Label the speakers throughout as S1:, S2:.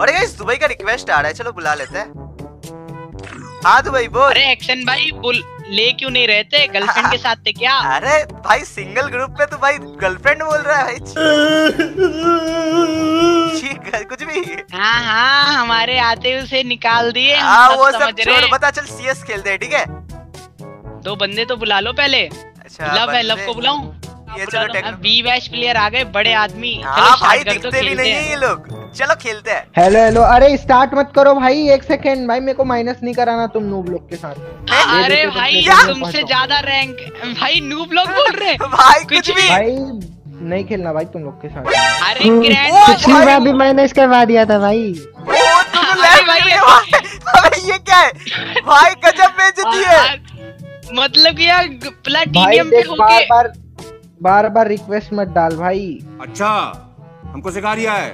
S1: अरे guys Dubai का request आ रहा है चलो बुला लेते हैं। हाँ दुबई बोल।
S2: अरे एक्शन भाई बुल ले क्यों नहीं रहते गर्लफ्रेंड के साथ थे क्या?
S1: अरे भाई सिंगल ग्रुप पे तो भाई गर्लफ्रेंड बोल रहा है भाई। ठीक है कुछ भी।
S2: हाँ हाँ हमारे आते उसे निकाल दिए।
S1: हाँ वो सब छोड़ बता चल सीएस खेलते हैं ठीक है?
S2: दो बंदे तो बुला लो पहले।
S1: अच्छा
S2: लव है लव को बुलाऊं?
S1: ये चलो
S2: बी बैच प्लेयर आ गए बड़े आदमी।
S1: हाँ भाई दिखते भी
S2: खेलते
S1: नहीं
S2: हैं।
S1: है। ये लोग। चलो खेलते हैं।
S3: हेलो हेलो अरे स्टार्ट मत करो भाई एक सेकंड भाई मेरे को माइनस नहीं कराना तुम नूब लोग के साथ।
S2: अरे
S3: तो
S2: भाई तुमसे ज़्यादा रैंक भाई नूब लोग बोल रहे
S1: भाई कुछ भी।
S3: भाई नहीं खेलना भाई तुम लोग के साथ।
S2: अरे
S4: पिछली बार भी। मैंने इसका करवा दिया था भाई।
S2: अरे
S1: में हो। ये क्या है? भाई गजब बेइज्जती है।
S2: मतलब कि यार प्लेटिनियम पे होके
S3: बार बार रिक्वेस्ट मत डाल भाई।
S5: अच्छा हमको सिखा रिया है।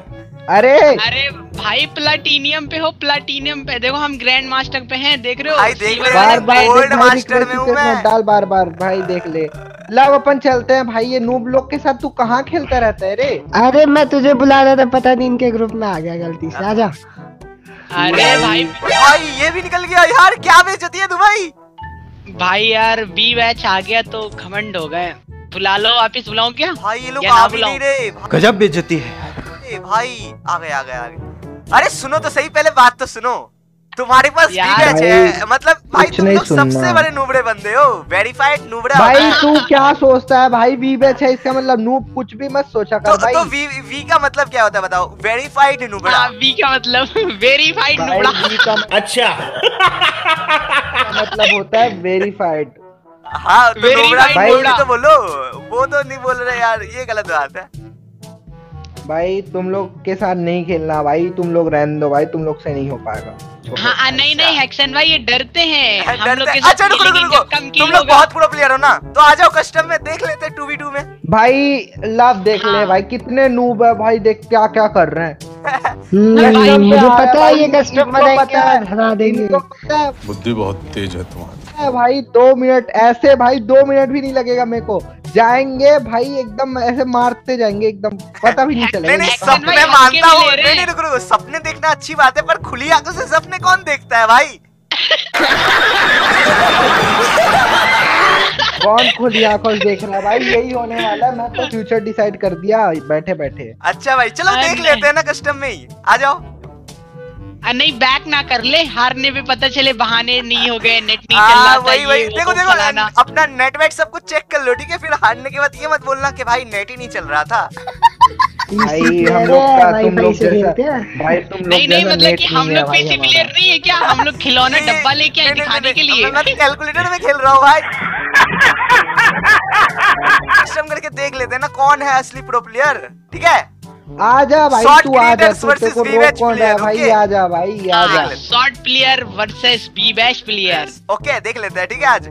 S3: अरे!
S2: अरे भाई प्लेटिनियम पे हो प्लेटिनियम पे। देखो हम ग्रैंड मास्टर पे हैं देख रहे हो?
S1: भाई, देख रहे
S3: बार बार भाई
S1: master
S3: रिक्वेस्ट
S1: में हूँ मैं।
S3: डाल बार बार भाई देख ले। लव अपन चलते हैं भाई ये नूब लोग के साथ तू कहाँ खेलता रहता है रे?
S4: अरे मैं तुझे बुला रहा था पता नहीं इनके ग्रुप में आ गया गलती से। आजा।
S2: अरे भाई
S1: भाई। ये भी निकल गया यार क्या बेइज्जती है दुबई
S2: भाई? यार बी बैच आ गया तो घमंड हो गए। बुला लो वापिस बुलाऊं क्या?
S1: भाई ये लोग आ भी नहीं रहे।
S6: गजब बेइज्जती है।
S1: भाई आ गए आ गए आ गए अरे सुनो तो सही पहले बात तो सुनो। तुम्हारे पास भी है। मतलब भाई तुम लोग सबसे बड़े नुबड़े बंदे हो। वेरीफाइड नुबड़ा
S3: भाई तू क्या सोचता है? भाई वी बैच है इसका मतलब नूब कुछ भी मत सोचा कर तो, भाई।
S1: तो वी वी का मतलब क्या होता है बताओ? वेरीफाइड नुबड़ा।
S2: हाँ बी का मतलब वेरीफाइड नुबड़ा।
S3: अच्छा मतलब होता है वेरीफाइड
S1: हाँ तो
S3: भाई-
S1: तो बोलो। वो तो नहीं बोल रहे यार ये गलत बात है।
S3: भाई तुम लोग के साथ नहीं खेलना भाई तुम लोग रहने दो भाई तुम लोग से नहीं हो पाएगा।
S2: हाँ हाँ, नहीं नहीं हेक्सन भाई ये डरते हैं। हम लोग के
S1: अच्छा रुको रुको रुको। तुम लोग बहुत प्रो प्लेयर हो ना तो आ जाओ कस्टम में देख लेते टू वी टू में।
S3: भाई लव देख ले
S2: हाँ।
S3: भाई कितने नूब है भाई देख क्या क्या कर रहे हैं।
S4: हम्म, मुझे पता है ये कस्टम बनाएँगे हरा देंगे।
S3: है।
S5: बुद्धि बहुत तेज है तुम्हारी।
S3: है भाई दो मिनट ऐसे भाई दो मिनट भी नहीं लगेगा मेरे को। जाएँगे भाई एकदम ऐसे मारते जाएँगे एकदम पता भी नहीं चलेगा।
S1: नहीं सपने मानता हूँ। नहीं
S2: हैं।
S1: रुको रुको सपने देखना अच्छी बात है पर खुली आँखों से सपने कौन देखता है भाई?
S3: कौन खुली आँखों से देख रहा है भाई? यही होने वाला है मैं तो फ्यूचर डिसाइड कर दिया। बैठे बैठे।
S1: अच्छा भाई चलो देख लेते हैं ना कस्टम में ही। आ जाओ।
S2: नहीं बैक ना कर ले। हारने पे पता चले बहाने नहीं हो गए नेट नहीं चल
S1: हाँ
S2: रहा था
S1: वही वही। देखो देखो। अपना नेटवर्क सब कुछ चेक कर लो ठीक है? फिर हारने के बाद ये मत बोलना कि भाई नेट ही नहीं चल रहा था।
S3: भाई हम लोग का तुम लोग जैसा भाई तुम लोग
S2: नहीं नहीं मतलब कि हम लोग
S3: भाई
S2: पीसी प्लेयर नहीं है क्या? हम लोग खिलौना डब्बा लेके आए दिखाने के लिए।
S1: मैं कैलकुलेटर में खेल रहा हूँ भाई। करके देख लेते हैं ना कौन है असली प्रो प्लेयर ठीक है?
S3: आ जा भाई तू आ जा
S1: creators
S3: तू तेरे को रोक कौन रहा है भाई
S1: okay?
S3: आ जा भाई आ जा
S1: देख लेते।
S2: Short player versus B batch player
S1: okay देख लेते हैं ठीक है आज।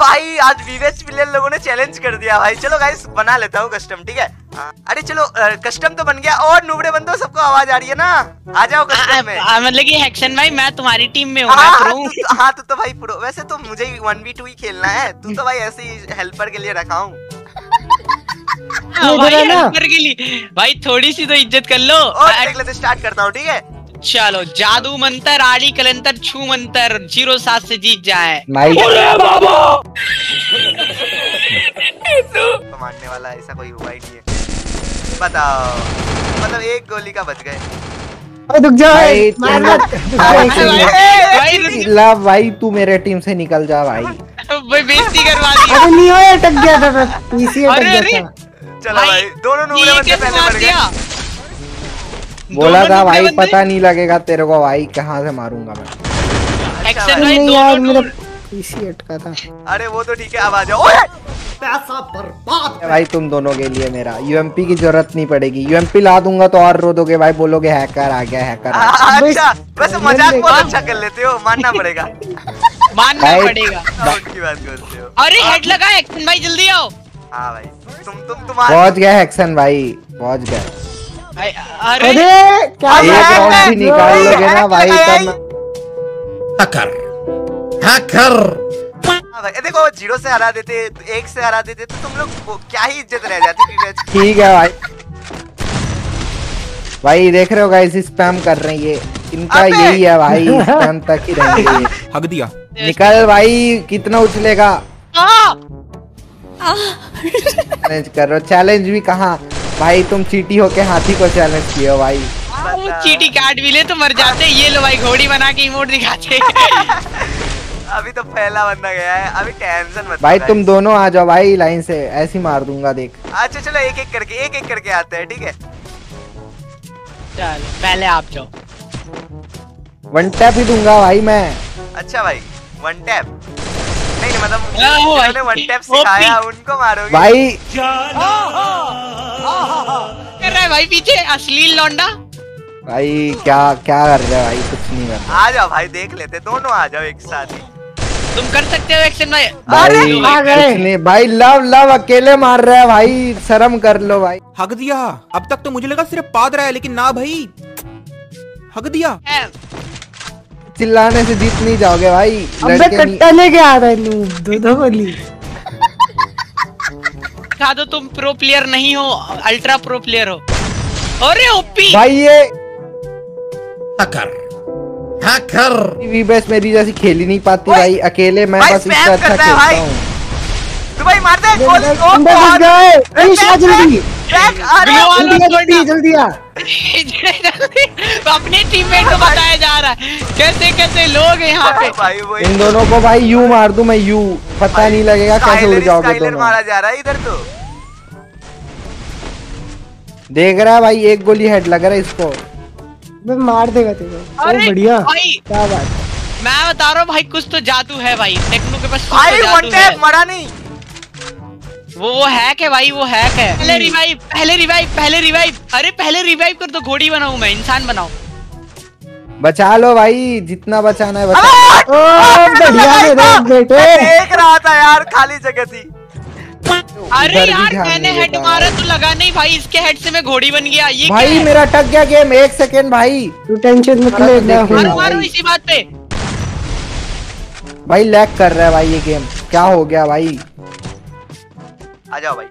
S1: भाई आज विवेच प्लेयर लोगों ने चैलेंज कर दिया भाई। चलो गाइस बना लेता हूँ कस्टम ठीक है? हाँ, अरे चलो कस्टम तो बन गया और नुबड़े बंदो सबको आवाज़ आ रही है ना? आ जाओ कस्टम में।
S2: मतलब कि हेक्सन भाई मैं तुम्हारी टीम में हूँ
S1: हाँ हाँ, तू- हाँ। तू तो भाई प्रो वैसे तो मुझे वन वी टू ही खेलना है। तू तो भाई ऐसे ही हेल्पर के लिए रखा हूँ
S2: हाँ, भाई
S4: है
S2: भाई थोड़ी सी तो इज़्ज़त कर लो।
S1: और स्टार्ट करता हूँ ठीक है?
S2: चलो जादू मंतर आड़ी कलंतर छू मंतर ज़ीरो सात से जीत जाए।
S3: भाई
S1: तो मारने वाला ऐसा कोई हुआ ही नहीं है। बताओ। मतलब एक गोली का बच गए।
S4: रुक जा।
S3: भाई,
S4: भाई,
S3: भाई
S2: भाई
S3: तू मेरे टीम से निकल जा भाई।
S2: भाई बेइज्जती करवा दी।
S4: अरे नहीं होए अटक गया था मैं पीसी अटक गया था।
S1: चलो
S2: भाई,
S1: दोनों नुबड़े पहले
S2: मर
S1: गए।
S3: बोला था भाई पता नहीं लगेगा तेरे को भाई कहाँ से मारूँगा मैं।
S2: एक्शन
S4: अरे
S2: भाई दोनों
S4: मेरा पीसी अटका था।
S1: अरे वो तो ठीक है अब आ जाओ ओए!
S3: भाई तुम दोनों के लिए मेरा। यूएमपी की ज़रूरत नहीं पड़ेगी। यूएमपी ला दूँगा तो और रो दोगे भाई बोलोगे हैकर आ गया हैकर आ गया।
S1: आ,
S4: बस-
S1: अच्छा वैसे मज़ाक बहुत अच्छा कर लेते हो मानना पड़ेगा।
S2: मानना पड़ेगा।
S1: की बात करते हो।
S2: अरे हेड लगा एक्शन भाई जल्दी आओ।
S1: हाँ भाई तुम तुम तुम्हारे
S3: पहुँच गया एक्शन भाई पहुँच गया।
S2: अरे।
S4: अरे क्या
S3: एक निकाल लोगे ना भाई तब
S5: हैकर हैकर
S1: हाँ देखो ज़ीरो से हरा देते एक से हरा देते तो तुम लोग क्या ही इज़्ज़त रह जाती
S3: ठीक है भाई। भाई देख रहे हो गाइस स्पैम कर रहे हैं ये। इनका यही है भाई स्पैम तक ही रहेंगे
S5: हक दिया।
S3: निकल भाई कितना उछलेगा?
S2: हाँ!
S3: चैलेंज कर। रहे हो चैलेंज भी कहा? भाई तुम चीटी होके हाथी को चैलेंज किए हो भाई
S2: वो चीटी काट भी ले तो मर जाते। ये लो भाई घोड़ी बना के इमोट दिखाते।
S1: अभी तो पहला बंदा गया है। अभी टेंशन मत
S3: भाई तुम दोनों आ जाओ भाई लाइन से। ऐसे ही मार दूँगा देख।
S1: अच्छा चलो एक एक करके एक एक करके आते हैं ठीक है?
S2: चल पहले आप जाओ।
S3: वन टैप ही दूँगा भाई मैं।
S1: अच्छा भाई। वन टैप नहीं मतलब
S2: वो भाई।
S1: जिन्होंने वन टैप सिखाया उनको मारोगे?
S3: भाई।
S2: कर रहा है भाई पीछे? अश्लील लौंडा
S3: भाई क्या क्या कर रहे हो भाई? कुछ नहीं कर
S1: आ जाओ भाई देख लेते दोनों आ जाओ एक साथ ही।
S2: तुम कर सकते हो एक्शन भाई।
S3: भाई
S4: आ गए।
S3: नहीं। भाई लव लव अकेले मार रहे हैं भाई। शर्म कर लो भाई।
S5: हक दिया। अब तक तो मुझे लगा सिर्फ़ पाद रहा है लेकिन ना भाई। हक दिया।
S3: चिल्लाने से जीत नहीं जाओगे भाई।
S4: अबे कट्टा लेके आ रहा है। नूब दो दो गोली
S2: दिखा दो तुम प्रो प्लेयर नहीं हो अल्ट्रा प्रो प्लेयर हो। अरे ओपी!
S3: भाई ये
S5: हैकर हैकर
S3: वी बेस मेरी जैसी खेल ही नहीं पाती भाई। अकेले मैं बस
S1: spam
S3: अच्छा खेलता। हूँ
S1: तो भाई। मार दे गोल ओ
S4: अंदर घुस गए। अरे शाह जल्दी
S1: बैक आ रहा
S2: वाला
S4: जल्दी आ, जल्दी। जल्दी आ
S2: अपने टीममेट को बताया जा रहा है। कैसे कैसे लोग हैं यहाँ पे?
S1: भाई
S3: इन दोनों को भाई यू मार दूँ मैं यू पता नहीं लगेगा कैसे उड़ जाओगे दोनों।
S1: मारा जा रहा है इधर तो।
S3: देख रहा है भाई एक गोली हेड लग रहा है इसको।
S4: मैं मार देगा तेरे को।
S2: अरे
S4: बढ़िया। क्या बात है।
S2: मैं बता रहा हूँ भाई कुछ तो जादू है भाई। टेक्नो के पास
S1: भाई
S2: तो है।
S1: मरा नहीं।
S2: वो वो हैक है भाई वो हैक है। पहले रिवाइव पहले रिवाइव पहले रिवाइव अरे पहले रिवाइव कर दो घोड़ी बनाऊँ मैं इंसान बनाऊँ।
S3: बचा लो भाई जितना बचाना है बचा।
S4: ओ बढ़िया मेरे बेटे।
S1: देख रहा था यार खाली जगह थी।
S2: अरे यार मैंने हेड मारा तो लगा नहीं भाई इसके हेड से मैं घोड़ी बन गया ये
S3: भाई मेरा टक गया गेम एक सेकेंड भाई।
S4: तू टेंशन मत ले
S2: मारो मारो इसी बात पे।
S3: भाई लैग कर रहा है भाई ये गेम क्या हो गया भाई?
S1: आ जाओ भाई।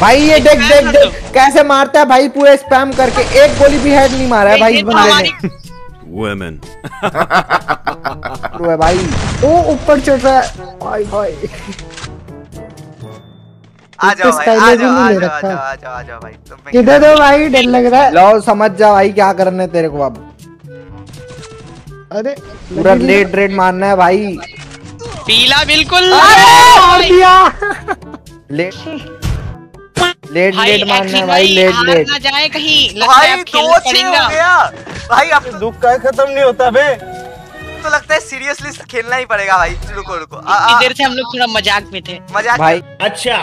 S3: भाई ये देख देख देख कैसे मारता है भाई पूरे स्पैम करके। एक गोली भी हेड नहीं मारा है भाई इस
S2: तो
S3: बंदे ने।
S5: वुमेन
S3: है भाई।
S4: ओ ऊपर चढ़ रहा है। हाय हाय
S1: आ जाओ भाई आ जाओ आ जाओ आ जाओ आ जाओ आ जाओ भाई। तुम
S4: किधर दो भाई डर लग रहा है।
S3: लो समझ जा भाई क्या करना है तेरे को अब।
S4: अरे
S3: पूरा लेट रेड मारना है भाई।
S2: पीला बिल्कुल।
S4: मार दिया।
S3: लेट लेट लेट मारना है भाई लेट लेट
S2: ना जाए कहीं
S1: भाई दो
S2: खेलना
S1: छह हो गया। भाई अब तो,
S6: दुख का खत्म नहीं होता बे।
S1: तो लगता है सीरियसली खेलना ही पड़ेगा भाई। रुको रुको।
S2: देर से हम लोग थोड़ा मज़ाक में थे।
S1: मज़ाक
S3: भाई।
S6: अच्छा।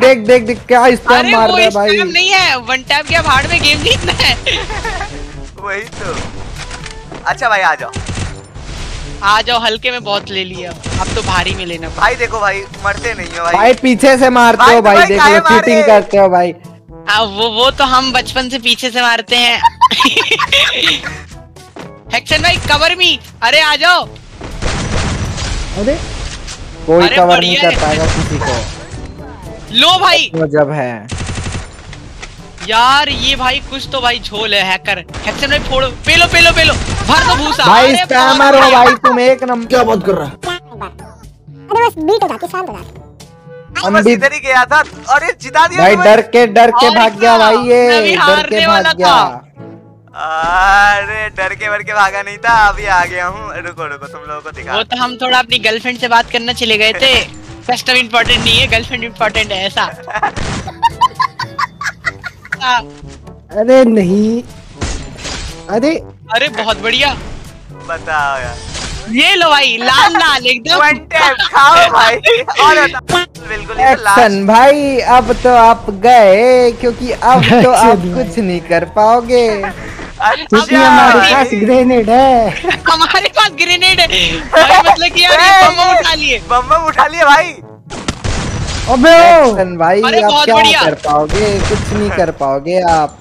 S3: देख देख देख क्या स्पैम मार रहा है भाई।
S2: नहीं है। वन टैप के भाड़ में गेम जीतना है।
S1: वही तो। अच्छा भाई आ जाओ।
S2: आ जाओ हल्के में बहुत ले लिया अब तो भारी में लेना
S1: भाई देखो भाई मरते नहीं हो भाई।
S3: भाई पीछे से मारते
S1: भाई
S3: हो भाई
S1: भाई
S3: देख चीटिंग करते हो भाई।
S2: आ, वो वो तो हम बचपन से पीछे से मारते हैं। हेक्सन भाई कवर मी अरे आ जाओ।
S4: अरे
S3: कोई
S2: अरे
S3: कवर नहीं कर
S2: है।
S3: पाएगा किसी को।
S2: लो भाई।
S3: जब है।
S2: यार ये भाई कुछ तो भाई झोल है हैकर। हेक्सन भाई फोड़ो। पेलो पेलो पेलो। भर दो भूसा।
S3: भाई स्पैमर हो भाई तुम एक नंबर।
S5: क्या बात कर रहा है?
S7: अरे बस बीट हो जाती शांत हो जाती।
S3: हम भी
S1: इधर ही गया था। अरे जिता दिया
S3: भाई
S1: तो
S3: डर के डर के भाग गया भाई ये डर के भाग गया।
S1: अरे डर के वर के भागा नहीं था अभी आ गया हूँ। रुको रुको तुम लोगों को दिखा
S2: वो तो हम थोड़ा अपनी गर्लफ्रेंड से बात करना चले गए थे। कस्टम इम्पोर्टेंट नहीं है गर्लफ्रेंड इम्पोर्टेंट है ऐसा।
S4: अरे नहीं। अरे।
S2: अरे बहुत बढ़िया।
S1: बताओ यार।
S2: ये लो भाई लाल लाल एकदम।
S1: वन टैप खाओ भाई। और बिल्कुल तो
S3: एक्शन भाई अब तो आप गए क्योंकि अब तो आप कुछ नहीं कर पाओगे।
S4: क्योंकि
S1: अच्छा
S4: हमारे पास ग्रेनेड है।
S2: हमारे पास ग्रेनेड है। भाई मतलब कि यार बम उठा लिए।
S1: बम उठा लिए भाई।
S4: अबे ओ!
S3: एक्शन भाई
S2: अरे
S3: आप क्या कर पाओगे? कुछ नहीं कर पाओगे आप।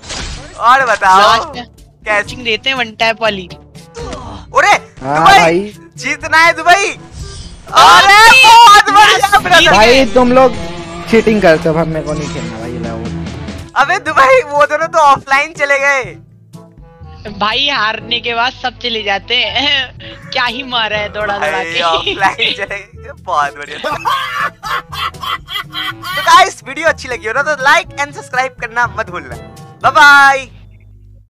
S1: और बताओ
S2: कोचिंग देते हैं वन टैप वाली।
S1: अरे
S3: हाँ
S1: दुबई!
S3: भाई।
S1: जीतना है दुबई! अरे बहुत बढ़िया।
S3: भाई तुम लोग चीटिंग करते हो भाई मेरे को नहीं खेलना भाई लाओ।
S1: अबे दुबई वो दोनों तो ऑफलाइन चले गए।
S2: भाई हारने के बाद सब चले जाते हैं। क्या ही मारा है दौड़ा दौड़ा के।
S1: ऑफलाइन चले गए। बहुत बढ़िया तो गाइस वीडियो अच्छी लगी हो ना तो लाइक एंड सब्सक्राइब करना मत भूलना। Bye bye